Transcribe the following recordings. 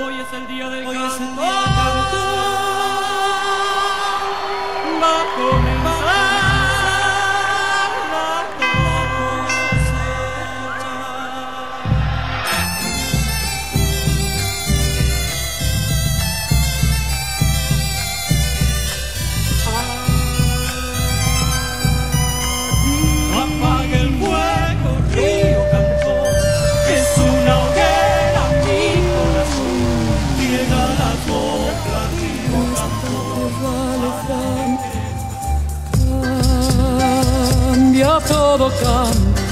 Hoy es el día del Hoy canto. es el día del canto. Cambia todo, cambia.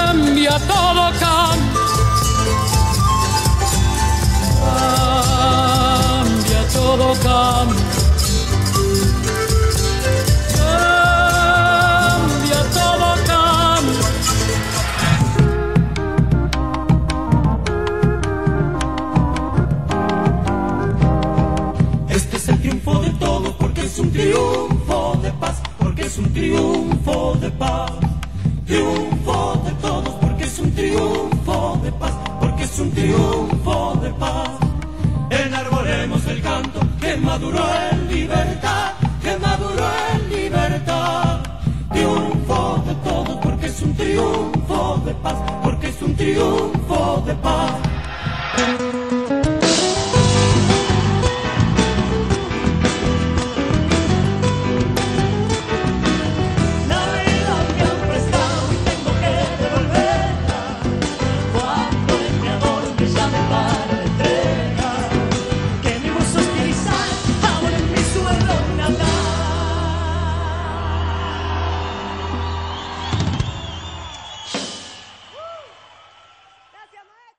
Cambia todo. Cambia triunfo de paz, porque es un triunfo de paz. Triunfo de todos, porque es un triunfo de paz, porque es un triunfo de paz. Enarbolemos el canto que maduró en libertad, que maduró en libertad. Triunfo de todos, porque es un triunfo de paz, porque es un triunfo.